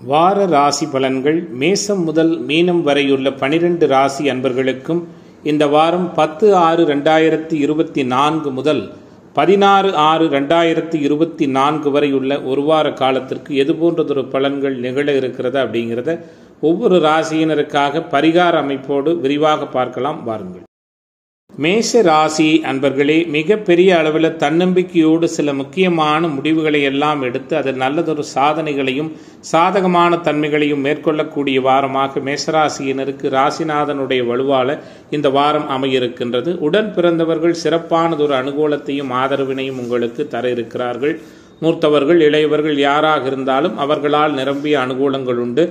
வார ராசி பலன்கள் மேசம் முதல் மீனம் வரையுள்ள பனிரெண்டு ராசி அன்பர்களுக்கும் இந்த வாரம் பத்து ஆறு ரெண்டாயிரத்தி இருபத்தி நான்கு முதல் பதினாறு ஆறு ரெண்டாயிரத்தி இருபத்தி நான்கு வரையுள்ள ஒரு வார காலத்திற்கு எது போன்றதொரு பலன்கள் நிகழ இருக்கிறது அப்படிங்கிறத ஒவ்வொரு ராசியினருக்காக பரிகார அமைப்போடு விரிவாக பார்க்கலாம் வாருங்கள். மேஷ ராசி அன்பர்களே மிகப்பெரிய அளவில் தன்னம்பிக்கையோடு சில முக்கியமான முடிவுகளை எல்லாம் எடுத்து அதில் நல்லதொரு சாதனைகளையும் சாதகமான தன்மைகளையும் மேற்கொள்ளக்கூடிய வாரமாக மேஷராசியினருக்கு ராசிநாதனுடைய வலுவால இந்த வாரம் அமையிருக்கின்றது. உடன் பிறந்தவர்கள் சிறப்பானதொரு அனுகூலத்தையும் ஆதரவினையும் உங்களுக்கு தர இருக்கிறார்கள் மூர்த்தவர்கள் இளையவர்கள் யாராக இருந்தாலும் அவர்களால் நிரம்பிய அனுகூலங்கள் உண்டு.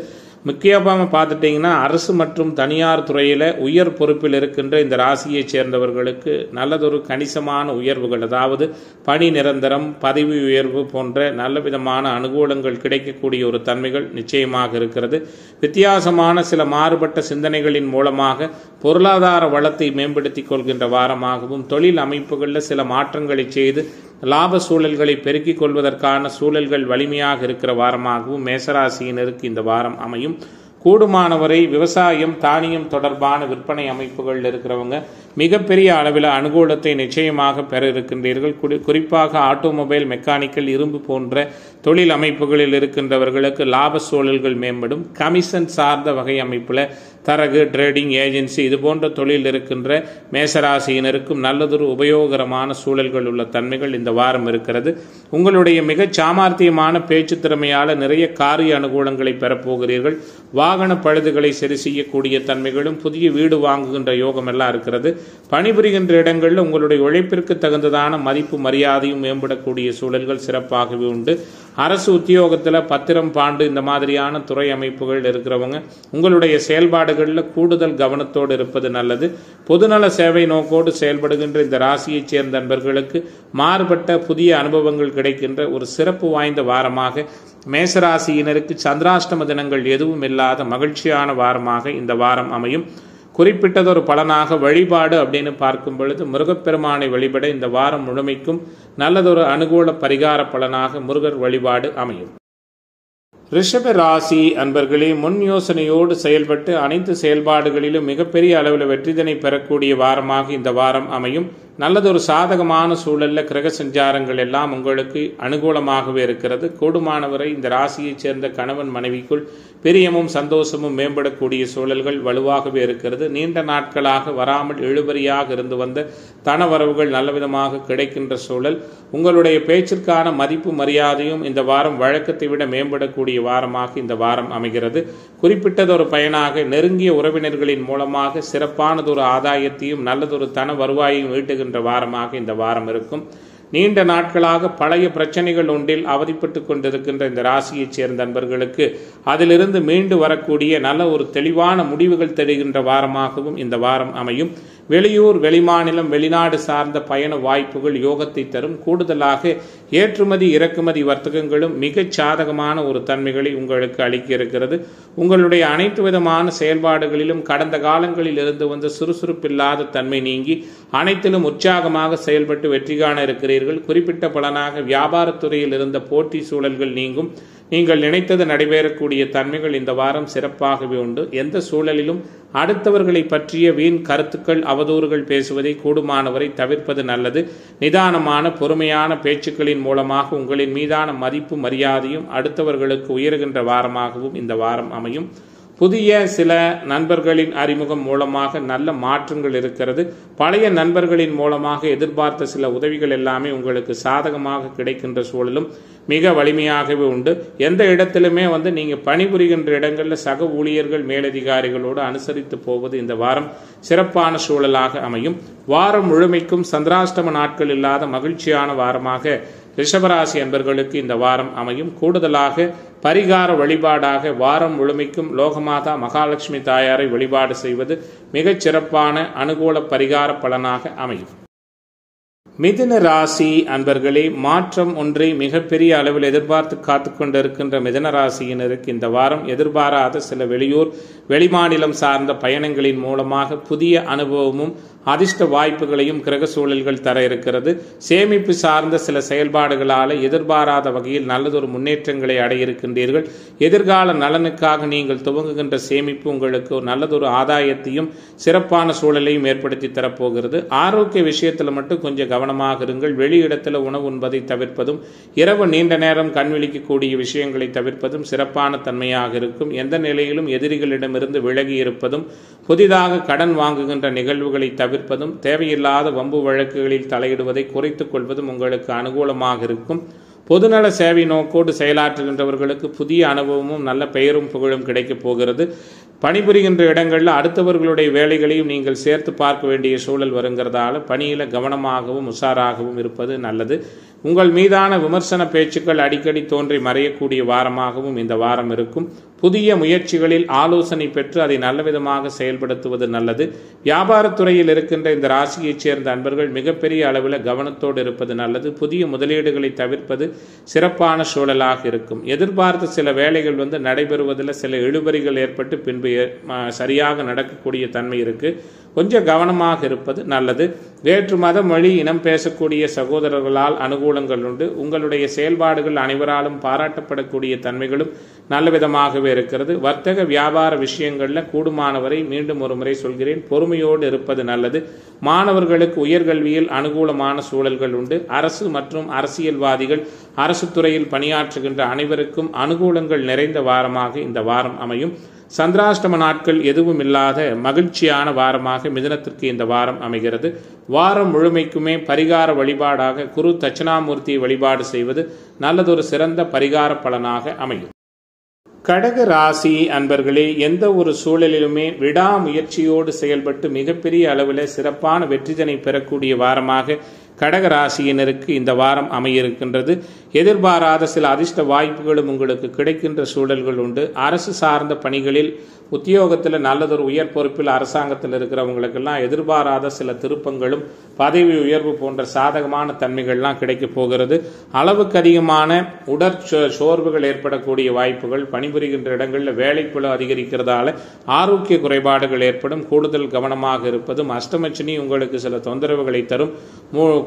முக்கியமாக பார்த்துட்டிங்கன்னா அரசு மற்றும் தனியார் துறையில் உயர் பொறுப்பில் இருக்கின்ற இந்த ராசியைச் சேர்ந்தவர்களுக்கு நல்லதொரு கணிசமான உயர்வுகள். அதாவது பணி நிரந்தரம் பதவி உயர்வு போன்ற நல்ல விதமான அனுகூலங்கள் கிடைக்கக்கூடிய ஒரு தன்மைகள் நிச்சயமாக இருக்கிறது. வித்தியாசமான சில மாறுபட்ட சிந்தனைகளின் மூலமாக பொருளாதார வளத்தை மேம்படுத்திக் கொள்கின்ற வாரமாகவும் தொழில் அமைப்புகளில் சில மாற்றங்களை செய்து லாப சூழல்களை பெருக்கிக் கொள்வதற்கான சூழல்கள் வலிமையாக இருக்கிற வாரமாகவும் மேசராசியினருக்கு இந்த வாரம் அமையும். கூடுமானவரை விவசாயம் தானியம் தொடர்பான விற்பனை அமைப்புகள் இருக்கிறவங்க மிகப்பெரிய அளவில் அனுகூலத்தை நிச்சயமாக பெற இருக்கின்றீர்கள். குறிப்பாக ஆட்டோமொபைல் மெக்கானிக்கல் இரும்பு போன்ற தொழில் அமைப்புகளில் இருக்கின்றவர்களுக்கு லாப சூழல்கள் மேம்படும். கமிஷன் சார்ந்த வகை அமைப்பில் தரகு ட்ரேடிங் ஏஜென்சி இது போன்ற தொழில் இருக்கின்ற மேசராசியினருக்கும் நல்லதொரு உபயோகரமான சூழல்கள் உள்ள தன்மைகள் இந்த வாரம் இருக்கிறது. உங்களுடைய மிகச் சாமார்த்தியமான பேச்சு திறமையால் நிறைய காரிய அனுகூலங்களை பெறப்போகிறீர்கள் வாகன பழுதுகளை சரி செய்யக்கூடிய தன்மைகளும் புதிய வீடு வாங்குகின்ற யோகம் எல்லாம் இருக்கிறது. பணிபுரிகின்ற இடங்களில் உங்களுடைய உழைப்பிற்கு தகுந்ததான மதிப்பு மரியாதையும் மேம்படக்கூடிய சூழல்கள் சிறப்பாகவே உண்டு. அரசு உத்தியோகத்தில் பத்திரம் பாண்டு இந்த மாதிரியான துறை அமைப்புகள் இருக்கிறவங்க உங்களுடைய செயல்பாடுகளில் கூடுதல் கவனத்தோடு இருப்பது நல்லது. பொதுநல சேவை நோக்கோடு செயல்படுகின்ற இந்த ராசியைச் சேர்ந்த நண்பர்களுக்கு மாறுபட்ட புதிய அனுபவங்கள் கிடைக்கின்ற ஒரு சிறப்பு வாய்ந்த வாரமாக மேசராசியினருக்கு சந்திராஷ்டம தினங்கள் எதுவும் இல்லாத மகிழ்ச்சியான வாரமாக இந்த வாரம் அமையும். குறிப்பிட்டதொரு பலனாக வழிபாடு அப்படின்னு பார்க்கும் பொழுது முருகப்பெருமானை வழிபட இந்த வாரம் முழுமைக்கும் நல்லதொரு அனுகூல பரிகார பலனாக முருகர் வழிபாடு அமையும். ரிஷப ராசி அன்பர்களே முன் யோசனையோடு செயல்பட்டு அனைத்து செயல்பாடுகளிலும் மிகப்பெரிய அளவில் வெற்றிதனை பெறக்கூடிய வாரமாக இந்த வாரம் அமையும். நல்லதொரு சாதகமான சூழலில் கிரக சஞ்சாரங்கள் எல்லாம் உங்களுக்கு அனுகூலமாகவே இருக்கிறது. கூடுமானவரை இந்த ராசியைச் சேர்ந்த கணவன் மனைவிக்குள் பிரியமும் சந்தோஷமும் மேம்படக்கூடிய சூழல்கள் வலுவாகவே இருக்கிறது. நீண்ட நாட்களாக வராமல் இழுபறியாக இருந்து வந்த தனவரவுகள் நல்லவிதமாக கிடைக்கின்ற சூழல் உங்களுடைய பேச்சிற்கான மதிப்பு மரியாதையும் இந்த வாரம் வழக்கத்தை விட மேம்படக்கூடிய வாரமாக இந்த வாரம் அமைகிறது. குறிப்பிட்டதொரு பயனாக நெருங்கிய உறவினர்களின் மூலமாக சிறப்பானதொரு ஆதாயத்தையும் நல்லதொரு தன வருவாயையும் ஈட்டுகின்ற வாரமாக இந்த வாரம் இருக்கும். நீண்ட நாட்களாக பழைய பிரச்சனைகள் ஒன்றில் அவதிப்பட்டு கொண்டிருக்கின்ற இந்த ராசியைச் சேர்ந்த நண்பர்களுக்கு அதிலிருந்து மீண்டு வரக்கூடிய நல்ல ஒரு தெளிவான முடிவுகள் தெரிகின்ற வாரமாகவும் இந்த வாரம் அமையும். வெளியூர் வெளிமாநிலம் வெளிநாடு சார்ந்த பயண வாய்ப்புகள் யோகத்தை தரும். கூடுதலாக ஏற்றுமதி இறக்குமதி வர்த்தகங்களும் மிகச் சாதகமான ஒரு தன்மைகளை உங்களுக்கு அளிக்க இருக்கிறது உங்களுடைய அனைத்து விதமான செயல்பாடுகளிலும் கடந்த காலங்களில் இருந்து வந்த சுறுசுறுப்பில்லாத தன்மை நீங்கி அனைத்திலும் உற்சாகமாக செயல்பட்டு வெற்றி காண இருக்கிறீர்கள். குறிப்பிட்ட பலனாக வியாபாரத்துறையில் இருந்த போட்டி சூழல்கள் நீங்கும். நீங்கள் நினைத்தது நடைபெறக்கூடிய தன்மைகள் இந்த வாரம் சிறப்பாகவே உண்டு. எந்த சூழலிலும் அடுத்தவர்களை பற்றிய வீண் கருத்துக்கள் அவதூறுகள் பேசுவதை கூடுமானவரை தவிர்ப்பது நல்லது. நிதானமான பொறுமையான பேச்சுக்களின் மூலமாக உங்களின் மீதான மதிப்பு மரியாதையும் அடுத்தவர்களுக்கு உயர்கின்ற வாரமாகவும் இந்த வாரம் அமையும். புதிய சில நண்பர்களின் அறிமுகம் மூலமாக நல்ல மாற்றங்கள் இருக்கிறது. பழைய நண்பர்களின் மூலமாக எதிர்பார்த்த சில உதவிகள் எல்லாமே உங்களுக்கு சாதகமாக கிடைக்கின்ற சூழலும் மிக வலிமையாகவே உண்டு. எந்த இடத்திலுமே வந்து நீங்கள் பணிபுரிகின்ற இடங்களில் சக ஊழியர்கள் மேலதிகாரிகளோடு அனுசரித்து போவது இந்த வாரம் சிறப்பான சூழலாக அமையும். வாரம் முழுமைக்கும் சந்திராஷ்டம நாட்கள் இல்லாத மகிழ்ச்சியான வாரமாக ரிஷபராசி அன்பர்களுக்கு இந்த வாரம் அமையும். கூடுதலாக பரிகார வழிபாடாக வாரம் முழுமைக்கும் லோகமாதா மகாலட்சுமி தாயாரை வழிபாடு செய்வது மிகச் சிறப்பான அனுகூல பரிகார பலனாக அமையும். மிதுன ராசி அன்பர்களே மாற்றம் ஒன்றை மிகப்பெரிய அளவில் எதிர்பார்த்து காத்து கொண்டிருக்கின்ற மிதன ராசியினருக்கு இந்த வாரம் எதிர்பாராத சில வெளியூர் வெளிமாநிலம் சார்ந்த பயணங்களின் மூலமாக புதிய அனுபவமும் அதிர்ஷ்ட வாய்ப்புகளையும் கிரக சூழல்கள் தர இருக்கிறது. சேமிப்பு சார்ந்த சில செயல்பாடுகளால் எதிர்பாராத வகையில் நல்லதொரு முன்னேற்றங்களை அடைய இருக்கின்றீர்கள். எதிர்கால நலனுக்காக நீங்கள் துவங்குகின்ற சேமிப்பு உங்களுக்கு ஒரு நல்லதொரு ஆதாயத்தையும் சிறப்பான சூழலையும் ஏற்படுத்தி தரப்போகிறது. ஆரோக்கிய விஷயத்தில் மட்டும் கொஞ்சம் கவனமாக இருங்கள். வெளி இடத்துல உணவு உண்பதை தவிர்ப்பதும் இரவு நீண்ட நேரம் கண் விழிக்கக்கூடிய விஷயங்களை தவிர்ப்பதும் சிறப்பான தன்மையாக இருக்கும். எந்த நிலையிலும் எதிரிகளிடமிருந்து விலகி இருப்பதும் புதிதாக கடன் வாங்குகின்ற நிகழ்வுகளை தவிர்ப்பதும் தேவையில்லாத வம்பு வழக்குகளில் தலையிடுவதை குறைத்துக் கொள்வதும் உங்களுக்கு அனுகூலமாக இருக்கும். பொதுநல சேவை நோக்கோடு செயலாற்றுகின்றவர்களுக்கு புதிய அனுபவமும் நல்ல பெயரும் புகழும் கிடைக்கப் போகிறது. பணிபுரிகின்ற இடங்களில் அடுத்தவர்களுடைய வேலைகளையும் நீங்கள் சேர்த்து பார்க்க வேண்டிய சூழல் வருங்கிறதால பணியில் கவனமாகவும் உஷாராகவும் இருப்பது நல்லது. உங்கள் மீதான விமர்சன பேச்சுக்கள் அடிக்கடி தோன்றி மறையக்கூடிய வாரமாகவும் இந்த வாரம் இருக்கும். புதிய முயற்சிகளில் ஆலோசனை பெற்று அதை நல்லவிதமாக செயல்படுத்துவது நல்லது. வியாபாரத்துறையில் இருக்கின்ற இந்த ராசியைச் சேர்ந்த அன்பர்கள் மிகப்பெரிய அளவில் கவனத்தோடு இருப்பது நல்லது. புதிய முதலீடுகளை தவிர்ப்பது சிறப்பான சூழலாக இருக்கும். எதிர்பார்த்த சில வேலைகள் வந்து நடைபெறுவதில் சில இழுபறிகள் ஏற்பட்டு பின்பு சரியாக நடக்கக்கூடிய தன்மை இருக்கு. கொஞ்சம் கவனமாக இருப்பது நல்லது. வேற்று மத மொழி இனம் பேசக்கூடிய சகோதரர்களால் அனுகூலங்கள் உண்டு. உங்களுடைய செயல்பாடுகள் அனைவராலும் பாராட்டப்படக்கூடிய தன்மைகளும் நல்ல விதமாகவே இருக்கிறது. வர்த்தக வியாபார விஷயங்களில் கூடுமானவரை மீண்டும் ஒரு முறை சொல்கிறேன். பொறுமையோடு இருப்பது நல்லது. மாணவர்களுக்கு உயர்கல்வியில் அனுகூலமான சூழல்கள் உண்டு. அரசு மற்றும் அரசியல்வாதிகள் அரசு துறையில் பணியாற்றுகின்ற அனைவருக்கும் அனுகூலங்கள் நிறைந்த வாரமாக இந்த வாரம் அமையும். சந்திராஷ்டம நாட்கள் எதுவும் இல்லாத மகிழ்ச்சியான வாரமாக மிதனத்திற்கு இந்த வாரம் அமைகிறது. வாரம் முழுமைக்குமே பரிகார வழிபாடாக குரு தட்சிணாமூர்த்தியை வழிபாடு செய்வது நல்லதொரு சிறந்த பரிகார பலனாக அமையும். கடக ராசி அன்பர்களே எந்த ஒரு சூழலிலுமே விடாமுயற்சியோடு செயல்பட்டு மிகப்பெரிய அளவில் சிறப்பான வெற்றிதனை பெறக்கூடிய வாரமாக கடக ராசியினருக்கு இந்த வாரம் அமையிருக்கின்றது. எதிர்பாராத சில அதிர்ஷ்ட வாய்ப்புகளும் உங்களுக்கு கிடைக்கின்ற சூழல்கள் உண்டு. அரசு சார்ந்த பணிகளில் உத்தியோகத்தில் நல்லதொரு உயர் பொறுப்பில் அரசாங்கத்தில் இருக்கிறவங்களுக்கெல்லாம் எதிர்பாராத சில திருப்பங்களும் பதவி உயர்வு போன்ற சாதகமான தன்மைகள்லாம் கிடைக்கப் போகிறது. அளவுக்கு அதிகமான உடற் சோர்வுகள் ஏற்படக்கூடிய வாய்ப்புகள் பணிபுரிகின்ற இடங்களில் வேலைப்புல அதிகரிக்கிறதால ஆரோக்கிய குறைபாடுகள் ஏற்படும். கூடுதல் கவனமாக இருப்பதும் அஷ்டமச்சினி உங்களுக்கு சில தொந்தரவுகளை தரும்.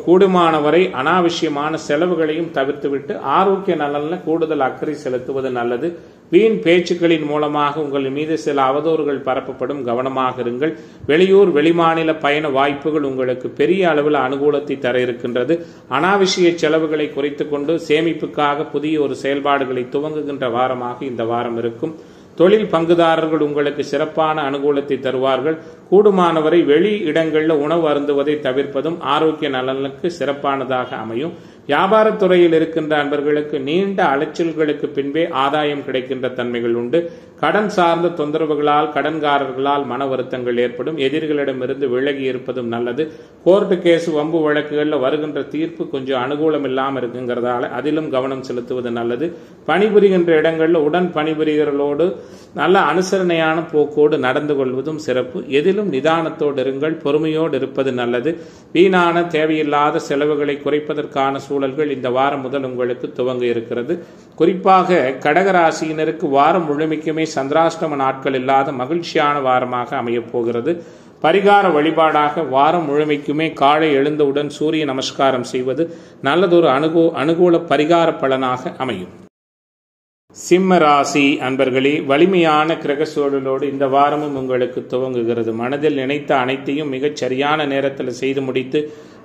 கூடுமானவரை அனாவசியமான செலவுகளையும் தவிர்த்துவிட்டு ஆரோக்கிய நலனில் கூடுதல் அக்கறை செலுத்துவது நல்லது. வீண் பேச்சுக்களின் மூலமாக உங்கள் மீது சில அவதூறுகள் பரப்பப்படும். கவனமாக இருங்கள். வெளியூர் வெளிமாநில பயண வாய்ப்புகள் உங்களுக்கு பெரிய அளவில் அனுகூலத்தை தர இருக்கின்றது அனாவசிய செலவுகளை குறைத்து கொண்டு சேமிப்புக்காக புதிய ஒரு செயல்பாடுகளை துவங்குகின்ற வாரமாக இந்த வாரம் இருக்கும். தொழில் பங்குதாரர்கள் உங்களுக்கு சிறப்பான அனுகூலத்தை தருவார்கள். கூடுமானவரை வெளி இடங்களில் உணவு அருந்துவதை தவிர்ப்பதும் ஆரோக்கிய நலனுக்கு சிறப்பானதாக அமையும். வியாபாரத்துறையில் இருக்கின்ற அன்பர்களுக்கு நீண்ட அலைச்சல்களுக்கு பின்பே ஆதாயம் கிடைக்கின்ற தன்மைகள் உண்டு. கடன் சார்ந்த தொந்தரவுகளால் கடன்காரர்களால் மன வருத்தங்கள் ஏற்படும். எதிரிகளிடமிருந்து விலகி இருப்பதும் நல்லது. கோர்ட்டு கேஸ் வம்பு வழக்குகளில் வருகின்ற தீர்ப்பு கொஞ்சம் அனுகூலம் இல்லாமல் இருக்குங்கிறதால அதிலும் கவனம் செலுத்துவது நல்லது. பணிபுரிகின்ற இடங்களில் உடன் பணிபுரிகிறோடு நல்ல அனுசரணையான போக்கோடு நடந்து கொள்வதும் சிறப்பு. எதிலும் நிதானத்தோடு இருங்கள் பொறுமையோடு இருப்பது நல்லது. வீணான தேவையில்லாத செலவுகளை குறைப்பதற்கான சூழல்கள் இந்த வாரம் முதல் உங்களுக்கு துவங்க இருக்கிறது. குறிப்பாக கடகராசியினருக்கு வாரம் முழுமைக்குமே சந்திராஷ்டம நாட்கள் இல்லாத மகிழ்ச்சியான வாரமாக அமையப் போகிறது. பரிகார வழிபாடாக வாரம் முழுமைக்குமே காலை எழுந்தவுடன் சூரிய நமஸ்காரம் செய்வது நல்லதொரு அனுகூ அனுகூல பரிகார பலனாக அமையும். சிம்ம ராசி அன்பர்களே வலிமையான கிரக சூழலோடு இந்த வாரமும் உங்களுக்கு துவங்குகிறது. மனதில் நினைத்த அனைத்தையும் மிகச் சரியான நேரத்தில் செய்து முடித்து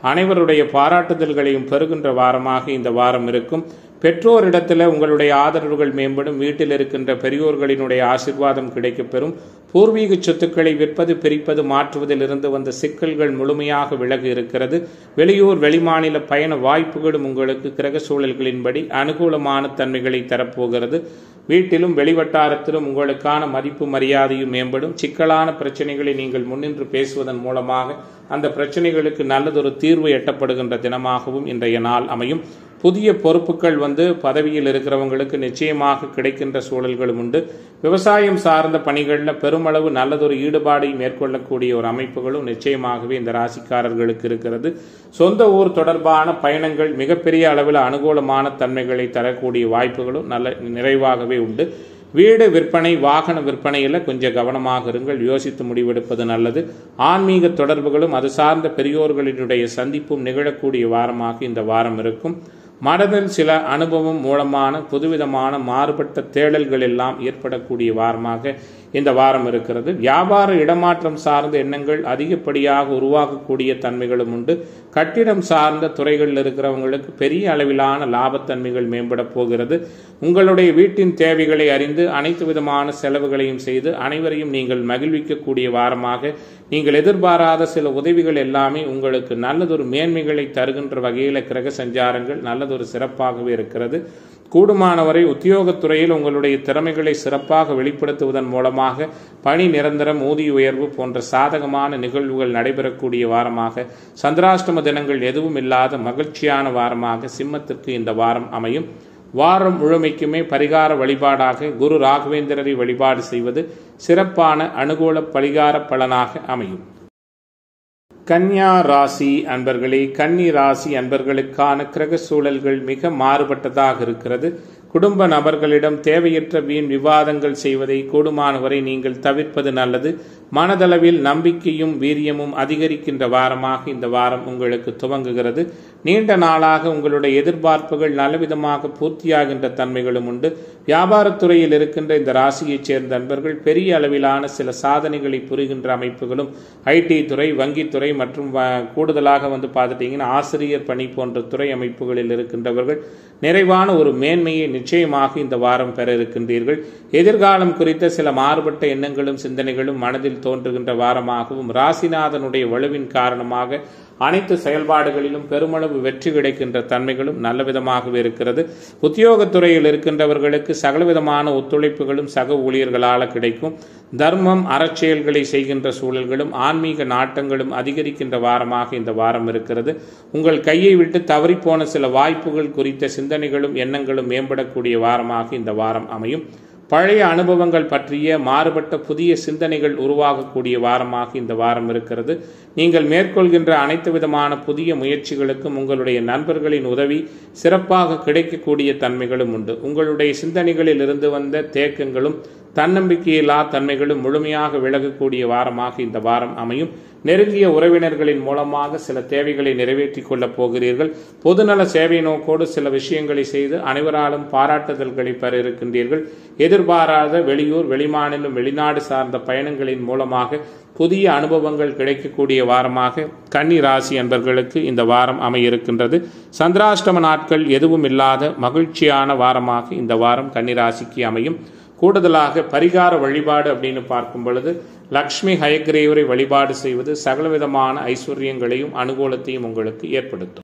அனைவருடைய பாராட்டுதல்களையும் பெறுகின்ற வாரமாக இந்த வாரம் இருக்கும். பெற்றோரிடத்தில் உங்களுடைய ஆதரவுகள் மேம்படும். வீட்டில் இருக்கின்ற பெரியோர்களினுடைய ஆசிர்வாதம் கிடைக்கப்பெறும். பூர்வீக சொத்துக்களை விற்பது பிரிப்பது மாற்றுவதில் இருந்து வந்த சிக்கல்கள் முழுமையாக விலகு இருக்கிறது. வெளியூர் வெளிமாநில பயண வாய்ப்புகளும் உங்களுக்கு கிரக சூழல்களின்படி அனுகூலமான தன்மைகளை தரப்போகிறது. வீட்டிலும் வெளிவட்டாரத்திலும் உங்களுக்கான மதிப்பு மரியாதையும் மேம்படும். சிக்கலான பிரச்சனைகளை நீங்கள் முன்னின்று பேசுவதன் மூலமாக அந்த பிரச்சனைகளுக்கு நல்லதொரு தீர்வு எட்டப்படுகின்ற தினமாகவும் இன்றைய நாள் அமையும். புதிய பொறுப்புகள் வந்து பதவியில் இருக்கிறவங்களுக்கு நிச்சயமாக கிடைக்கின்ற சூழல்களும் உண்டு. விவசாயம் சார்ந்த பணிகளில் பெருமளவு நல்லதொரு ஈடுபாடை மேற்கொள்ளக்கூடிய ஒரு அமைப்புகளும் நிச்சயமாகவே இந்த ராசிக்காரர்களுக்கு இருக்கிறது. சொந்த ஊர் தொடர்பான பயணங்கள் மிகப்பெரிய அளவில் அனுகூலமான தன்மைகளை தரக்கூடிய வாய்ப்புகளும் நல்ல நிறைவாகவே உண்டு. வீடு விற்பனை வாகன விற்பனையில் கொஞ்சம் கவனமாக இருங்கள். யோசித்து முடிவெடுப்பது நல்லது. ஆன்மீக தொடர்புகளும் அது சார்ந்த பெரியோர்களினுடைய சந்திப்பும் நிகழக்கூடிய வாரமாக இந்த வாரம் இருக்கும். மனதில் சில அனுபவம் மூலமான புதுவிதமான மாறுபட்ட தேடல்கள் எல்லாம் ஏற்படக்கூடிய வாரமாக இந்த வாரம் இருக்கிறது. வியாபார இடமாற்றம் சார்ந்த எண்ணங்கள் அதிகப்படியாக உருவாகக்கூடிய தன்மைகளும் உண்டு. கட்டிடம் சார்ந்த துறைகளில் இருக்கிறவங்களுக்கு பெரிய அளவிலான லாபத்தன்மைகள் மேம்பட போகிறது. உங்களுடைய வீட்டின் தேவைகளை அறிந்து அனைத்து விதமான செலவுகளையும் செய்து அனைவரையும் நீங்கள் மகிழ்விக்கக்கூடிய வாரமாக நீங்கள் எதிர்பாராத சில உதவிகள் எல்லாமே உங்களுக்கு நல்லதொரு மேன்மைகளை தருகின்ற வகையில் கிரக சஞ்சாரங்கள் நல்லதொரு சிறப்பாகவே இருக்கிறது. கூடுமானவரை உத்தியோகத்துறையில் உங்களுடைய திறமைகளை சிறப்பாக வெளிப்படுத்துவதன் மூலமாக பணி நிரந்தரம் ஊதிய உயர்வு போன்ற சாதகமான நிகழ்வுகள் நடைபெறக்கூடிய வாரமாக சந்திராஷ்டம தினங்கள் எதுவும் இல்லாத மகிழ்ச்சியான வாரமாக சிம்மத்திற்கு இந்த வாரம் அமையும். வாரம் முழுமைக்குமே பரிகார வழிபாடாக குரு ராகவேந்திரரை வழிபாடு செய்வது சிறப்பான அனுகூல பரிகார பலனாக அமையும். கன்யா ராசி அன்பர்களே கன்னி ராசி அன்பர்களுக்கான கிரக சூழல்கள் மிக மாறுபட்டதாக இருக்கிறது. குடும்ப நபர்களிடம் தேவையற்ற வீண் விவாதங்கள் செய்வதை கூடுமானவரை நீங்கள் தவிர்ப்பது நல்லது. மனதளவில் நம்பிக்கையும் வீரியமும் அதிகரிக்கின்ற வாரமாக இந்த வாரம் உங்களுக்கு துவங்குகிறது. நீண்ட நாளாக உங்களுடைய எதிர்பார்ப்புகள் நல்லவிதமாக பூர்த்தியாகின்ற தன்மைகளும் உண்டு. வியாபாரத்துறையில் இருக்கின்ற இந்த ராசியைச் சேர்ந்த நண்பர்கள் பெரிய அளவிலான சில சாதனைகளை புரிகின்ற அமைப்புகளும் ஐடி துறை வங்கித்துறை மற்றும் கூடுதலாக வந்து பார்த்துட்டீங்கன்னா ஆசிரியர் பணி போன்ற துறை அமைப்புகளில் இருக்கின்றவர்கள் நிறைவான ஒரு மேன்மையை நிச்சயமாக இந்த வாரம் பெற இருக்கின்றீர்கள். எதிர்காலம் குறித்த சில மாறுபட்ட எண்ணங்களும் சிந்தனைகளும் மனதில் தோன்றுகின்ற வாரமாகவும் ராசிநாதனுடைய வலுவின் காரணமாக அனைத்து செயல்பாடுகளிலும் பெருமளவு வெற்றி கிடைக்கின்ற தன்மைகளும் நல்ல விதமாகவே இருக்கிறது. உத்தியோகத்துறையில் இருக்கின்றவர்களுக்கு சகலவிதமான ஒத்துழைப்புகளும் சக ஊழியர்களால் கிடைக்கும். தர்மம் அறச்செயல்களை செய்கின்ற சூழல்களும் ஆன்மீக நாட்டங்களும் அதிகரிக்கின்ற வாரமாக இந்த வாரம் இருக்கிறது. உங்கள் கையை விட்டு தவறிப்போன சில வாய்ப்புகள் குறித்த சிந்தனைகளும் எண்ணங்களும் மேம்படக்கூடிய வாரமாக இந்த வாரம் அமையும். பழைய அனுபவங்கள் பற்றிய மாறுபட்ட புதிய சிந்தனைகள் உருவாகக்கூடிய வாரமாக இந்த வாரம் இருக்கிறது. நீங்கள் மேற்கொள்கின்ற அனைத்து விதமான புதிய முயற்சிகளுக்கும் உங்களுடைய நண்பர்களின் உதவி சிறப்பாக கிடைக்கக்கூடிய தன்மைகளும் உண்டு. உங்களுடைய சிந்தனைகளில் இருந்து வந்த தேக்கங்களும் தன்னம்பிக்கையில்லா தன்மைகளும் முழுமையாக விலகக்கூடிய வாரமாக இந்த வாரம் அமையும். நெருங்கிய உறவினர்களின் மூலமாக சில தேவைகளை நிறைவேற்றிக் கொள்ளப் போகிறீர்கள். பொதுநல சேவை நோக்கோடு சில விஷயங்களை செய்து அனைவராலும் பாராட்டுதல்களை பெற இருக்கின்றீர்கள். எதிர்பாராத வெளியூர் வெளிமாநிலம் வெளிநாடு சார்ந்த பயணங்களின் மூலமாக புதிய அனுபவங்கள் கிடைக்கக்கூடிய வாரமாக கன்னி ராசி என்பர்களுக்கு இந்த வாரம் அமையிருக்கின்றது. சந்திராஷ்டம நாட்கள் எதுவும் இல்லாத மகிழ்ச்சியான வாரமாக இந்த வாரம் கன்னிராசிக்கு அமையும். கூடுதலாக பரிகார வழிபாடு அப்படின்னு பார்க்கும் பொழுது லக்ஷ்மி ஹயக்ரேவரை வழிபாடு செய்வது சகலவிதமான ஐஸ்வர்யங்களையும் அனுகூலத்தையும் உங்களுக்கு ஏற்படுத்தும்.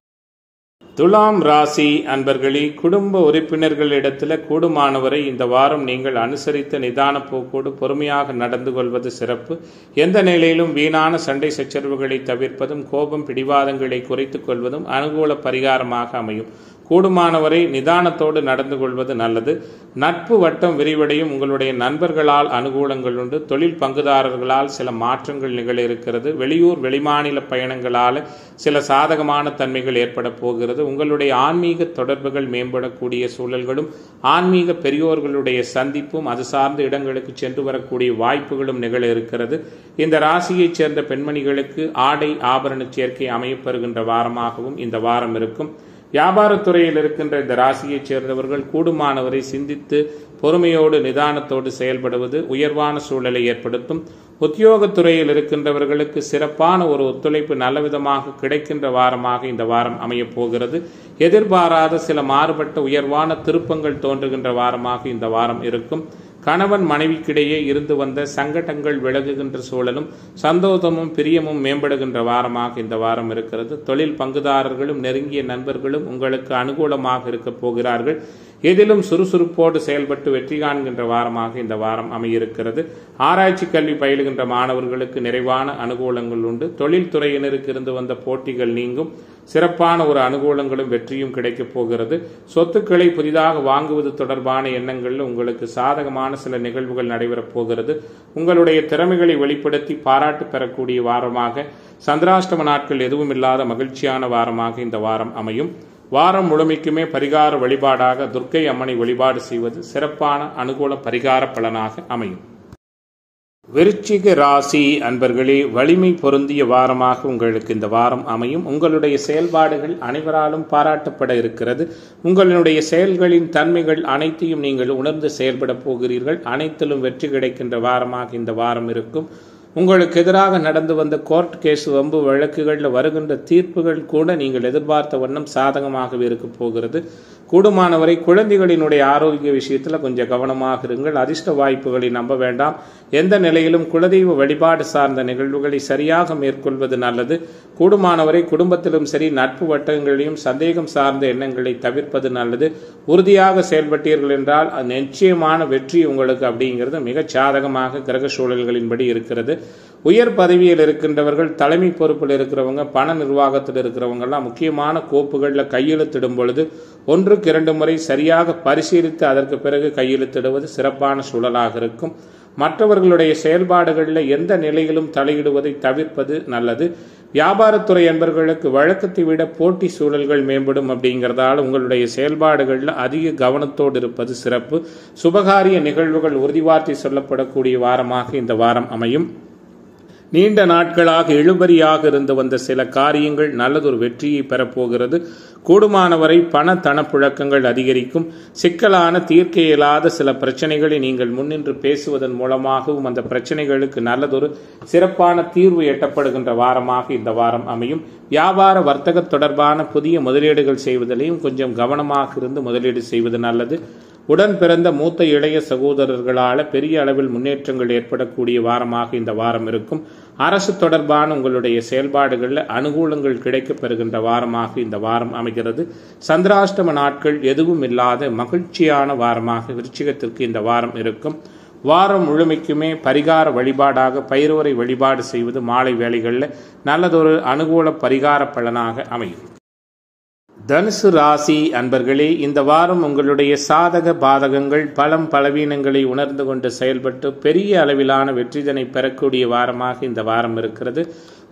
துலாம் ராசி அன்பர்களே குடும்ப உறுப்பினர்களிடத்தில் கூடுமானவரை இந்த வாரம் நீங்கள் அனுசரித்த நிதான போக்கோடு பொறுமையாக நடந்து கொள்வது சிறப்பு. எந்த நிலையிலும் வீணான சண்டை சச்சரவுகளை தவிர்ப்பதும் கோபம் பிடிவாதங்களை குறைத்துக் கொள்வதும் அனுகூல பரிகாரமாக அமையும். கூடுமானவரை நிதானத்தோடு நடந்து கொள்வது நல்லது. நட்பு வட்டம் விரிவடையும் உங்களுடைய நண்பர்களால் அனுகூலங்கள் உண்டு. தொழில் பங்குதாரர்களால் சில மாற்றங்கள் நிகழ இருக்கிறது. வெளியூர் வெளிமாநில பயணங்களால் சில சாதகமான தன்மைகள் ஏற்பட போகிறது. உங்களுடைய ஆன்மீக தொடர்புகள் மேம்படக்கூடிய சூழல்களும் ஆன்மீக பெரியோர்களுடைய சந்திப்பும் அது சார்ந்த இடங்களுக்கு சென்று வரக்கூடிய வாய்ப்புகளும் நிகழ இருக்கிறது. இந்த ராசியைச் சேர்ந்த பெண்மணிகளுக்கு ஆடை ஆபரண சேர்க்கை அமையப்பெறுகின்ற வாரமாகவும் இந்த வாரம் இருக்கும். வியாபாரத்துறையில் இருக்கின்ற இந்த ராசியைச் சேர்ந்தவர்கள் கூடுமானவரை சிந்தித்து பொறுமையோடு நிதானத்தோடு செயல்படுவது உயர்வான சூழலை ஏற்படுத்தும். உத்தியோகத்துறையில் இருக்கின்றவர்களுக்கு சிறப்பான ஒரு ஒத்துழைப்பு நல்லவிதமாக கிடைக்கின்ற வாரமாக இந்த வாரம் அமையப் போகிறது. எதிர்பாராத சில மாறுபட்ட உயர்வான திருப்பங்கள் தோன்றுகின்ற வாரமாக இந்த வாரம் இருக்கும். கணவன் மனைவிக்கிடையே இருந்து வந்த சங்கடங்கள் விலகுகின்ற சூழலும் சந்தோஷமும் பிரியமும் மேம்படுகின்ற வாரமாக இந்த வாரம் இருக்கிறது. தொழில் பங்குதாரர்களும் நெருங்கிய நண்பர்களும் உங்களுக்கு அனுகூலமாக இருக்க போகிறார்கள். எதிலும் சுறுசுறுப்போடு செயல்பட்டு வெற்றி காண்கின்ற வாரமாக இந்த வாரம் அமையிருக்கிறது. ஆராய்ச்சி கல்வி பயிலுகின்ற மாணவர்களுக்கு நிறைவான அனுகூலங்கள் உண்டு. தொழில்துறையினருக்கு இருந்து வந்த போட்டிகள் நீங்கும். சிறப்பான ஒரு அனுகூலங்களும் வெற்றியும் கிடைக்கப் போகிறது. சொத்துக்களை புதிதாக வாங்குவது தொடர்பான எண்ணங்களில் உங்களுக்கு சாதகமான சில நிகழ்வுகள் நடைபெறப் போகிறது. உங்களுடைய திறமைகளை வெளிப்படுத்தி பாராட்டு பெறக்கூடிய வாரமாக சந்திராஷ்டம நாட்கள் எதுவும் இல்லாத மகிழ்ச்சியான வாரமாக இந்த வாரம் அமையும். வாரம் முழுமைக்குமே பரிகார வழிபாடாக துர்க்கை அம்மனை வழிபாடு செய்வது சிறப்பான அனுகூல பரிகார பலனாக அமையும். விருச்சிக ராசி அன்பர்களே வலிமை பொருந்திய வாரமாக உங்களுக்கு இந்த வாரம் அமையும். உங்களுடைய செயல்பாடுகள் அனைவராலும் பாராட்டப்பட இருக்கிறது. உங்களுடைய செயல்களின் தன்மைகள் அனைத்தையும் நீங்கள் உணர்ந்து செயல்பட போகிறீர்கள். அனைத்திலும் வெற்றி கிடைக்கின்ற வாரமாக இந்த வாரம் இருக்கும். உங்களுக்கு எதிராக நடந்து வந்த கோர்ட் கேஸ் வம்பு வழக்குகளில் வருகின்ற தீர்ப்புகள் கூட நீங்கள் எதிர்பார்த்த வண்ணம் சாதகமாகவே இருக்க போகிறது. கூடுமானவரை குழந்தைகளினுடைய ஆரோக்கிய விஷயத்தில் கொஞ்சம் கவனமாக இருங்கள். அதிர்ஷ்ட வாய்ப்புகளை நம்ப வேண்டாம். எந்த நிலையிலும் குலதெய்வ வழிபாடு சார்ந்த நிகழ்வுகளை சரியாக மேற்கொள்வது நல்லது. கூடுமானவரை குடும்பத்திலும் சரி நட்பு வட்டங்களிலும் சந்தேகம் சார்ந்த எண்ணங்களை தவிர்ப்பது நல்லது. உறுதியாக செயல்பட்டீர்கள் என்றால் நிச்சயமான வெற்றி உங்களுக்கு அப்படிங்கிறது மிகச் சாதகமாக கிரக சூழல்களின்படி இருக்கிறது. உயர் பதவியில் இருக்கின்றவர்கள் தலைமை பொறுப்பில் இருக்கிறவங்க பண நிர்வாகத்தில் இருக்கிறவங்கெல்லாம் முக்கியமான கோப்புகளில் கையெழுத்திடும் பொழுது ஒன்றுக்கு இரண்டு முறை சரியாக பரிசீலித்து அதற்கு பிறகு கையெழுத்திடுவது சிறப்பான சூழலாக இருக்கும். மற்றவர்களுடைய செயல்பாடுகளில் எந்த நிலையிலும் தலையிடுவதை தவிர்ப்பது நல்லது. வியாபாரத்துறை அன்பர்களுக்கு வழக்கத்தை விட போட்டி சூழல்கள் மேம்படும் அப்படிங்கிறதால உங்களுடைய செயல்பாடுகளில் அதிக கவனத்தோடு இருப்பது சிறப்பு. சுபகாரிய நிகழ்வுகள் உறுதிவார்த்தை சொல்லப்படக்கூடிய வாரமாக இந்த வாரம் அமையும். நீண்ட நாட்களாக இழுபறியாக இருந்து வந்த சில காரியங்கள் நல்லதொரு வெற்றியை பெறப்போகிறது. கூடுமானவரை பண தனப்புழக்கங்கள் அதிகரிக்கும். சிக்கலான தீர்க்க இயலாத சில பிரச்சனைகளை நீங்கள் முன்னின்று பேசுவதன் மூலமாகவும் அந்த பிரச்சனைகளுக்கு நல்லதொரு சிறப்பான தீர்வு எட்டப்படுகின்ற வாரமாக இந்த வாரம் அமையும். வியாபார வர்த்தக தொடர்பான புதிய முதலீடுகள் செய்வதிலையும் கொஞ்சம் கவனமாக இருந்து முதலீடு செய்வது நல்லது. உடன் பிறந்த மூத்த இளைய சகோதரர்களால் பெரிய அளவில் முன்னேற்றங்கள் ஏற்படக்கூடிய வாரமாக இந்த வாரம் இருக்கும். அரசு தொடர்பான உங்களுடைய செயல்பாடுகளில் அனுகூலங்கள் கிடைக்கப் பெறுகின்ற வாரமாக இந்த வாரம் அமைகிறது. சந்திராஷ்டம நாட்கள் எதுவும் இல்லாத மகிழ்ச்சியான வாரமாக விருச்சிகத்திற்கு இந்த வாரம் இருக்கும். வாரம் முழுமைக்குமே பரிகார வழிபாடாக பயிர்வரை வழிபாடு செய்வது மாலை வேளைகளில் நல்லதொரு அனுகூல பரிகார பலனாக அமையும். தனுசு ராசி அன்பர்களே இந்த வாரம் உங்களுடைய சாதக பாதகங்கள் பலம் பலவீனங்களை உணர்ந்து கொண்டு செயல்பட்டு பெரிய அளவிலான வெற்றிதனை பெறக்கூடிய வாரமாக இந்த வாரம் இருக்கிறது.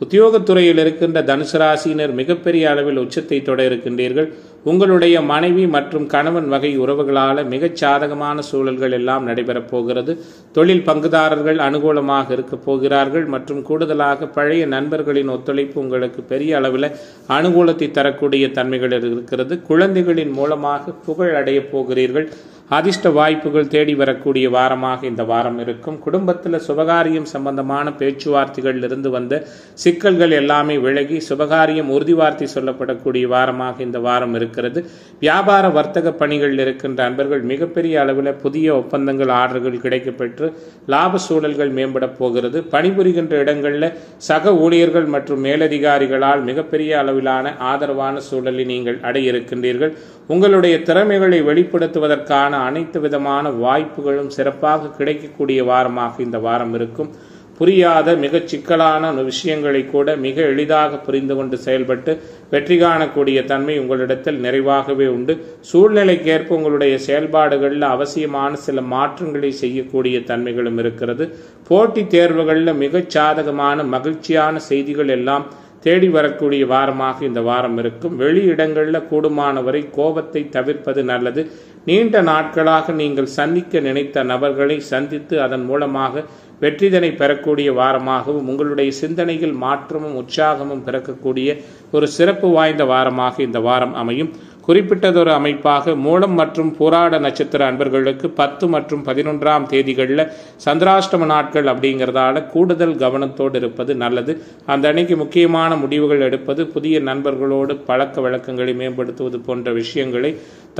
உத்தியோகத்துறையில் இருக்கின்ற தனுசு ராசியினர் மிகப்பெரிய அளவில் உச்சத்தை தொட இருக்கின்றீர்கள். உங்களுடைய மனைவி மற்றும் கணவன் வகை உறவுகளால் மிகச் சாதகமான சூழல்கள் எல்லாம் நடைபெறப் போகிறது. தொழில் பங்குதாரர்கள் அனுகூலமாக இருக்க போகிறார்கள் மற்றும் கூடுதலாக பழைய நண்பர்களின் ஒத்துழைப்பு உங்களுக்கு பெரிய அளவில் அனுகூலத்தை தரக்கூடிய தன்மைகள் இருக்கிறது. குழந்தைகளின் மூலமாக புகழ் அடையப் போகிறீர்கள். அதிர்ஷ்ட வாய்ப்புகள் தேடி வரக்கூடிய வாரமாக இந்த வாரம் இருக்கும். குடும்பத்தில் சுபகாரியம் சம்பந்தமான பேச்சுவார்த்தைகளில் இருந்து வந்த சிக்கல்கள் எல்லாமே விலகி சுபகாரியம் உறுதிவார்த்தை சொல்லப்படக்கூடிய வாரமாக இந்த வாரம் இருக்கிறது. வியாபார வர்த்தக பணிகளில் இருக்கின்ற அன்பர்கள் மிகப்பெரிய அளவில் புதிய ஒப்பந்தங்கள் ஆர்டர்கள் கிடைக்கப்பெற்று லாப சூழல்கள் மேம்பட போகிறது. பணிபுரிகின்ற இடங்களில் சக ஊழியர்கள் மற்றும் மேலதிகாரிகளால் மிகப்பெரிய அளவிலான ஆதரவான சூழலை நீங்கள் அடைய இருக்கின்றீர்கள் உங்களுடைய திறமைகளை வெளிப்படுத்துவதற்கான அனைத்து விதமான வாய்ப்புகளும் சிறப்பாக கிடைக்கக்கூடிய வாரமாக இந்த வாரம் இருக்கும். புரியாத மிகச் சிக்கலான விஷயங்களை கூட மிக எளிதாக புரிந்து கொண்டு செயல்பட்டு வெற்றி காணக்கூடிய தன்மை உங்களிடத்தில் நிறைவாகவே உண்டு. சூழ்நிலைக்கேற்ப உங்களுடைய செயல்பாடுகளில் அவசியமான சில மாற்றங்களை செய்யக்கூடிய தன்மைகளும் இருக்கிறது. போட்டித் தேர்வுகளில் மிகச் சாதகமான மகிழ்ச்சியான செய்திகள் எல்லாம் தேடி வரக்கூடிய வாரமாக இந்த வாரம் இருக்கும். வெளி இடங்களில் கூடுமானவரை கோபத்தை தவிர்ப்பது நல்லது. நீண்ட நாட்களாக நீங்கள் சந்திக்க நினைத்த நபர்களை சந்தித்து அதன் மூலமாக வெற்றிதனை பெறக்கூடிய வாரமாகவும் உங்களுடைய சிந்தனையில் மாற்றமும் உற்சாகமும் பிறக்கக்கூடிய ஒரு சிறப்பு வாய்ந்த வாரமாக இந்த வாரம் அமையும். குறிப்பிட்டதொரு அமைப்பாக மூலம் மற்றும் போராட நட்சத்திர அன்பர்களுக்கு பத்து மற்றும் பதினொன்றாம் தேதிகளில் சந்திராஷ்டம நாட்கள் அப்படிங்கிறதால கூடுதல் கவனத்தோடு இருப்பது நல்லது. அந்த அன்னைக்கு முக்கியமான முடிவுகள் எடுப்பது புதிய நண்பர்களோடு பழக்க வழக்கங்களை மேம்படுத்துவது போன்ற விஷயங்களை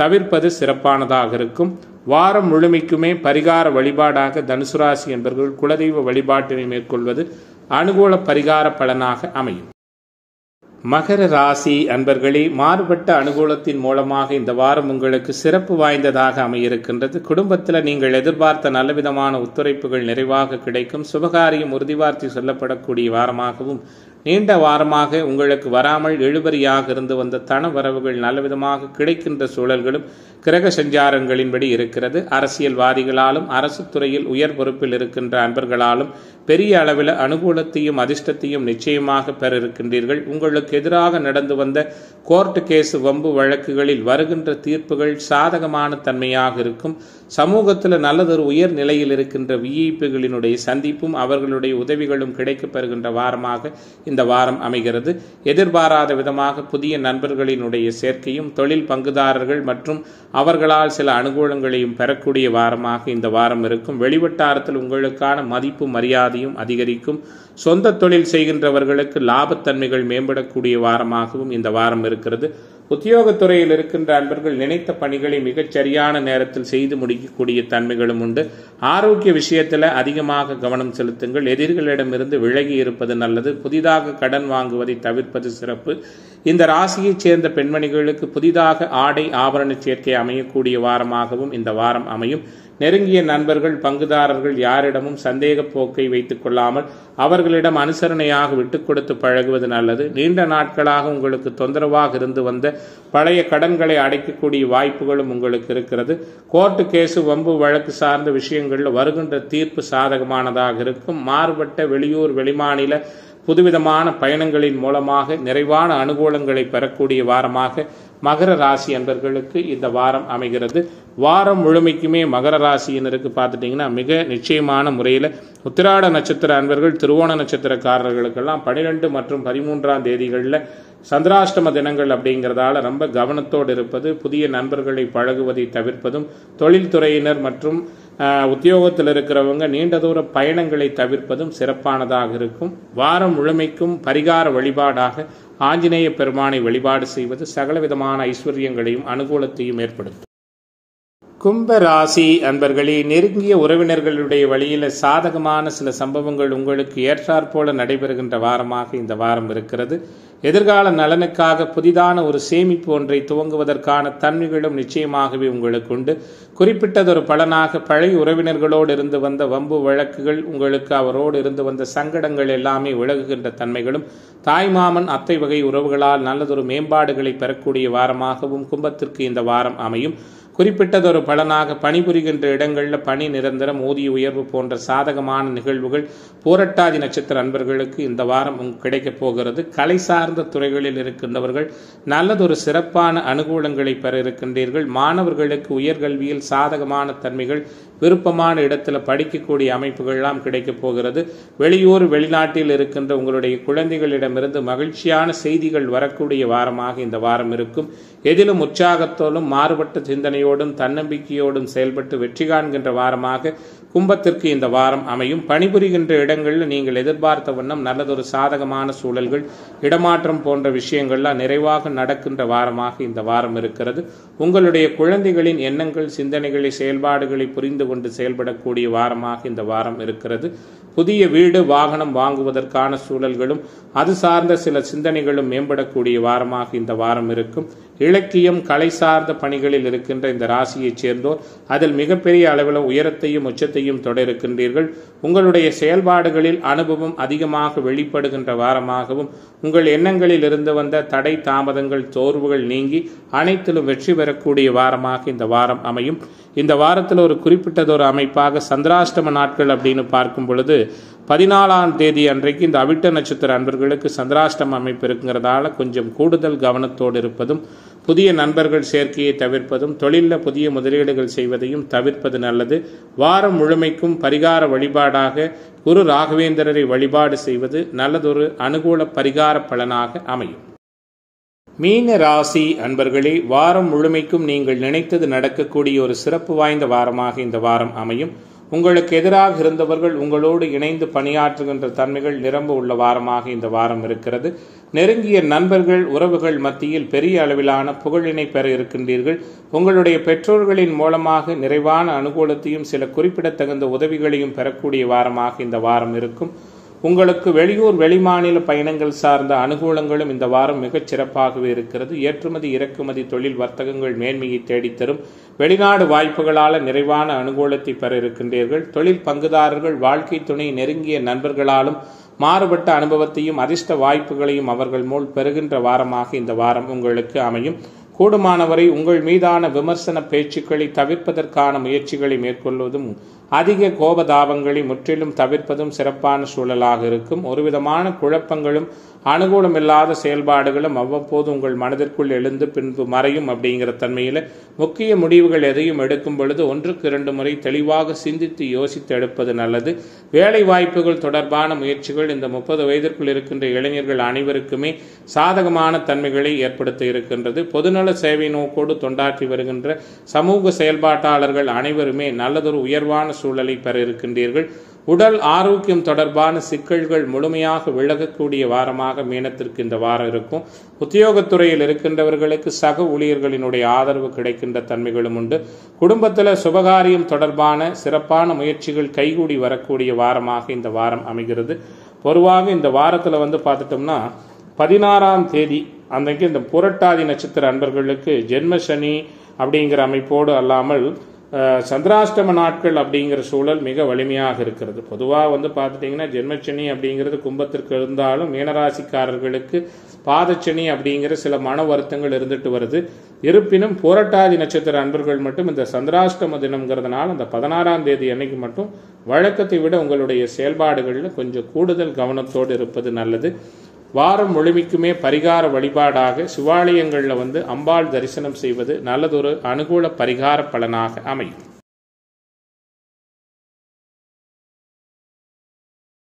தவிர்ப்பது சிறப்பானதாக இருக்கும். வாரம் முழுமைக்குமே பரிகார வழிபாடாக தனுசுராசி என்பவர்கள் குலதெய்வ வழிபாட்டினை மேற்கொள்வது அனுகூல பரிகார பலனாக அமையும். மகர ராசி அன்பர்களே மாறுபட்ட அனுகூலத்தின் மூலமாக இந்த வாரம் உங்களுக்கு சிறப்பு வாய்ந்ததாக அமையிருக்கின்றது. குடும்பத்தில் நீங்கள் எதிர்பார்த்த நல்லவிதமான ஒத்துழைப்புகள் நிறைவாக கிடைக்கும். சுபகாரியம் உறுதிவார்த்தை சொல்லப்படக்கூடிய வாரமாகவும் நீண்ட வாரமாக உங்களுக்கு வராமல் எழுபறியாக இருந்து வந்த தன வரவுகள் நல்லவிதமாக கிடைக்கின்ற சூழல்களும் கிரக சஞ்சாரங்களின்படி இருக்கிறது. அரசியல்வாதிகளாலும் அரசு துறையில் உயர் பொறுப்பில் இருக்கின்ற அன்பர்களாலும் பெரிய அளவில் அனுகூலத்தையும் அதிர்ஷ்டத்தையும் நிச்சயமாக பெற இருக்கின்றீர்கள் உங்களுக்கு எதிராக நடந்து வந்த கோர்ட்டு கேஸ் வம்பு வழக்குகளில் வருகின்ற தீர்ப்புகள் சாதகமான தன்மையாக இருக்கும். சமூகத்தில் நல்லதொரு உயர் நிலையில் இருக்கின்ற விஐபிகளினுடைய சந்திப்பும் அவர்களுடைய உதவிகளும் கிடைக்கப் பெறுகின்ற வாரமாக இந்த வாரம் அமைகிறது. எதிர்பாராத விதமாக புதிய நண்பர்களினுடைய சேர்க்கையும் தொழில் பங்குதாரர்கள் மற்றும் அவர்களால் சில அனுகூலங்களையும் பெறக்கூடிய வாரமாக இந்த வாரம் இருக்கும். வெளிவட்டாரத்தில் உங்களுக்கான மதிப்பு மரியாதையும் அதிகரிக்கும். சொந்த தொழில் செய்கின்றவர்களுக்கு லாபத்தன்மைகள் மேம்படக்கூடிய வாரமாகவும் இந்த வாரம் இருக்கிறது. உத்தியோகத்துறையில் இருக்கின்ற அன்பர்கள் நினைத்த பணிகளை மிகச் சரியான நேரத்தில் செய்து முடிக்கக்கூடிய தன்மைகளும் உண்டு. ஆரோக்கிய விஷயத்தில் அதிகமாக கவனம் செலுத்துங்கள். எதிர்களிடமிருந்து விலகி இருப்பது நல்லது. புதிதாக கடன் வாங்குவதை தவிர்ப்பது சிறப்பு. இந்த ராசியைச் சேர்ந்த பெண்மணிகளுக்கு புதிதாக ஆடை ஆபரண சேர்க்கை அமையக்கூடிய வாரமாகவும் இந்த வாரம் அமையும். நெருங்கிய நண்பர்கள் பங்குதாரர்கள் யாரிடமும் சந்தேக போக்கை வைத்துக் கொள்ளாமல் அவர்களிடம் அனுசரணையாக விட்டுக் கொடுத்து பழகுவது நல்லது. நீண்ட நாட்களாக உங்களுக்கு தொந்தரவாக இருந்து வந்த பழைய கடன்களை அடைக்கக்கூடிய வாய்ப்புகளும் உங்களுக்கு இருக்கிறது. கோர்ட்டு கேஸு வம்பு வழக்கு சார்ந்த விஷயங்களில் வருகின்ற தீர்ப்பு சாதகமானதாக இருக்கும். மாறுபட்ட வெளியூர் வெளிமாநில புதுவிதமான பயணங்களின் மூலமாக நிறைவான அனுகூலங்களை பெறக்கூடிய வாரமாக மகர ராசி அன்பர்களுக்கு இந்த வாரம் அமைகிறது. வாரம் முழுமைக்குமே மகர ராசியினருக்கு பார்த்துட்டிங்கன்னா மிக நிச்சயமான முறையில் உத்திராட நட்சத்திர அன்பர்கள் திருவோண நட்சத்திரக்காரர்களுக்கெல்லாம் பனிரெண்டு மற்றும் பதிமூன்றாம் தேதிகளில் சந்திராஷ்டம தினங்கள் அப்படிங்கிறதால ரொம்ப கவனத்தோடு இருப்பது புதிய நண்பர்களை பழகுவதை தவிர்ப்பதும் தொழில்துறையினர் மற்றும் உத்தியோகத்தில் இருக்கிறவங்க நீண்ட தூர பயணங்களை தவிர்ப்பதும் சிறப்பானதாக இருக்கும். வாரம் முழுமைக்கும் பரிகார வழிபாடாக ஆஞ்சநேய பெருமானை வழிபாடு செய்வது சகலவிதமான ஐஸ்வர்யங்களையும் அனுகூலத்தையும் ஏற்படுத்தும். கும்ப ராசி அன்பர்களே நெருங்கிய உறவினர்களுடைய வழியில் சாதகமான சில சம்பவங்கள் உங்களுக்கு ஏற்றாற்போல நடைபெறுகின்ற வாரமாக இந்த வாரம் இருக்கிறது. எதிர்கால நலனுக்காக புதிதான ஒரு சேமிப்பு ஒன்றை துவங்குவதற்கான தன்மைகளும் நிச்சயமாகவே உங்களுக்கு உண்டு. குறிப்பிட்டதொரு பலனாக பழைய உறவினர்களோடு இருந்து வந்த வம்பு வழக்குகள் உங்களுக்கு அவரோடு இருந்து வந்த சங்கடங்கள் எல்லாமே விலகுகின்ற தன்மைகளும் தாய்மாமன் அத்தை வகை உறவுகளால் நல்லதொரு மேம்பாடுகளை பெறக்கூடிய வாரமாகவும் கும்பத்திற்கு இந்த வாரம் அமையும். குறிப்பிட்டதொரு பலனாக பணிபுரிகின்ற இடங்களில் பணி நிரந்தரம் ஊதிய உயர்வு போன்ற சாதகமான நிகழ்வுகள் போரட்டாதி நட்சத்திர அன்பர்களுக்கு இந்த வாரம் கிடைக்கப் போகிறது. கலை சார்ந்த துறைகளில் இருக்கின்றவர்கள் நல்லதொரு சிறப்பான அனுகூலங்களை பெற இருக்கின்றீர்கள். மாணவர்களுக்கு உயர்கல்வியில் சாதகமான தன்மைகள் விருப்பமான இடத்துல படிக்கக்கூடிய அமைப்புகள்லாம் கிடைக்கப் போகிறது. வெளியூர் வெளிநாட்டில் இருக்கின்ற உங்களுடைய குழந்தைகளிடமிருந்து மகிழ்ச்சியான செய்திகள் வரக்கூடிய வாரமாக இந்த வாரம் இருக்கும். எதிலும் உற்சாகத்தோடும் மாறுபட்ட நம்பிக்கையோடும் தன்னம்பிக்கையோடும் செயல்பட்டு வெற்றி காண்கின்ற வாரமாக கும்பத்திற்கு இந்த வாரம் அமையும். பணிபுரிகின்ற இடங்களில் நீங்கள் எதிர்பார்த்த வண்ணம் நல்லதொரு சாதகமான சூழல்கள் இடமாற்றம் போன்ற விஷயங்கள்லாம் நிறைவாக நடக்கின்ற வாரமாக இந்த வாரம் இருக்கிறது. உங்களுடைய குழந்தைகளின் எண்ணங்கள் சிந்தனைகளை செயல்பாடுகளை புரிந்து கொண்டு செயல்படக்கூடிய வாரமாக இந்த வாரம் இருக்கிறது. புதிய வீடு வாகனம் வாங்குவதற்கான சூழல்களும் அது சார்ந்த சில சிந்தனைகளும் மேம்படக்கூடிய வாரமாக இந்த வாரம் இருக்கும். இலக்கியம் கலை சார்ந்த பணிகளில் இருக்கின்ற இந்த ராசியைச் சேர்ந்தோர் அதில் மிகப்பெரிய அளவில் உயரத்தையும் உச்சத்தையும் தொடருக்கின்றீர்கள். உங்களுடைய செயல்பாடுகளில் அனுபவம் அதிகமாக வெளிப்படுகின்ற வாரமாகவும் உங்கள் எண்ணங்களில் இருந்து வந்த தடை தாமதங்கள் தோர்வுகள் நீங்கி அனைத்திலும் வெற்றி பெறக்கூடிய வாரமாக இந்த வாரம் அமையும். இந்த வாரத்தில் ஒரு குறிப்பிட்டதொரு அமைப்பாக சந்திராஷ்டம நாட்கள் அப்படின்னு பார்க்கும் பொழுது பதினாலாம் தேதி அன்றைக்கு இந்த அவிட்ட நட்சத்திர அன்பர்களுக்கு சந்திராஷ்டம அமைப்பு இருக்குங்கிறதால கொஞ்சம் கூடுதல் கவனத்தோடு இருப்பதும் புதிய நண்பர்கள் சேர்க்கையை தவிர்ப்பதும் தொழிலில் புதிய முதலீடுகள் செய்வதையும் தவிர்ப்பது நல்லது. வாரம் முழுமைக்கும் பரிகார வழிபாடாக குரு ராகவேந்திரரை வழிபாடு செய்வது நல்லதொரு அனுகூல பரிகார பலனாக அமையும். மீன ராசி அன்பர்களே வாரம் முழுமைக்கும் நீங்கள் நினைத்தது நடக்கக்கூடிய ஒரு சிறப்பு வாய்ந்த வாரமாக இந்த வாரம் அமையும். உங்களுக்கு எதிராக இருந்தவர்கள் உங்களோடு இணைந்து பணியாற்றுகின்ற தன்மைகள் நிரம்ப உள்ள வாரமாக இந்த வாரம் இருக்கிறது. நெருங்கிய நண்பர்கள் உறவுகள் மத்தியில் பெரிய அளவிலான புகழினை பெற இருக்கின்றீர்கள். உங்களுடைய பெற்றோர்களின் மூலமாக நிறைவான அனுகூலத்தையும் சில குறிப்பிடத்தகுந்த உதவிகளையும் பெறக்கூடிய வாரமாக இந்த வாரம் இருக்கும். உங்களுக்கு வெளியூர் வெளிமாநில பயணங்கள் சார்ந்த அனுகூலங்களும் இந்த வாரம் மிகச் சிறப்பாகவே இருக்கிறது. ஏற்றுமதி இறக்குமதி தொழில் வர்த்தகங்கள் மேன்மையை தேடித்தரும் வெளிநாடு வாய்ப்புகளால் நிறைவான அனுகூலத்தை பெற இருக்கின்றீர்கள். தொழில் பங்குதாரர்கள் வாழ்க்கை துணை நெருங்கிய நண்பர்களாலும் மாறுபட்ட அனுபவத்தையும் அதிர்ஷ்ட வாய்ப்புகளையும் அவர்கள் மூல் பெறுகின்ற வாரமாக இந்த வாரம் உங்களுக்கு அமையும். கூடுமானவரை உங்கள் மீதான விமர்சன பேச்சுக்களை தவிர்ப்பதற்கான முயற்சிகளை மேற்கொள்வதும் அதிக கோபதாபங்களை முற்றிலும் தவிர்ப்பதும் சிறப்பான சூழலாக இருக்கும். ஒருவிதமான குழப்பங்களும் அனுகூலமில்லாத செயல்பாடுகளும் அவ்வப்போது உங்கள் மனதிற்குள் எழுந்து பின்பு மறையும் அப்படிங்கிற தன்மையில் முக்கிய முடிவுகள் எதையும் எடுக்கும் பொழுது ஒன்றுக்கு இரண்டு முறை தெளிவாக சிந்தித்து யோசித்து எடுப்பது நல்லது. வேலை வாய்ப்புகள் தொடர்பான முயற்சிகள் இந்த முப்பது வயதிற்குள் இருக்கின்ற இளைஞர்கள் அனைவருக்குமே சாதகமான தன்மைகளை ஏற்படுத்த இருக்கின்றது. பொதுநல சேவை நோக்கோடு தொண்டாற்றி வருகின்ற சமூக செயல்பாட்டாளர்கள் அனைவருமே நல்லதொரு உயர்வான சூழலை பெற இருக்கின்றீர்கள். உடல் ஆரோக்கியம் தொடர்பான சிக்கல்கள் முழுமையாக விலகக்கூடிய வாரமாக மீனத்திற்கு இந்த வாரம் இருக்கும். உத்தியோகத்துறையில் இருக்கின்றவர்களுக்கு சக ஊழியர்களினுடைய ஆதரவு கிடைக்கின்ற தன்மைகளும் உண்டு. குடும்பத்தில் சுபகாரியம் தொடர்பான சிறப்பான முயற்சிகள் கைகூடி வரக்கூடிய வாரமாக இந்த வாரம் அமைகிறது. பொதுவாக இந்த வாரத்தில் வந்து பார்த்துட்டோம்னா பதினாறாம் தேதி அன்றைக்கு இந்த புரட்டாதி நட்சத்திர அன்பர்களுக்கு ஜென்ம சனி அப்படிங்கிற அமைப்போடு அல்லாமல் சந்திராஷ்டம நாட்கள் அப்படிங்கிற சூழல் மிக வலிமையாக இருக்கிறது. பொதுவாக வந்து பார்த்துட்டிங்கன்னா ஜென்மச்சனி அப்படிங்கிறது கும்பத்திற்கு இருந்தாலும் மீனராசிக்காரர்களுக்கு பாதச்சனி அப்படிங்கிற சில மன வருத்தங்கள் இருந்துட்டு வருது. இருப்பினும் புரட்டாதி நட்சத்திர அன்பர்கள் மட்டும் இந்த சந்திராஷ்டம தினம்ங்கிறதுனால அந்த பதினாறாம் தேதி அன்னைக்கு மட்டும் வழக்கத்தை விட உங்களுடைய செயல்பாடுகளில் கொஞ்சம் கூடுதல் கவனத்தோடு இருப்பது நல்லது. வாரம் முழுமைக்குமே பரிகார வழிபாடாக சிவாலயங்களில் வந்து அம்பாள் தரிசனம் செய்வது நல்லதொரு அனுகூல பரிகார பலனாக அமையும்.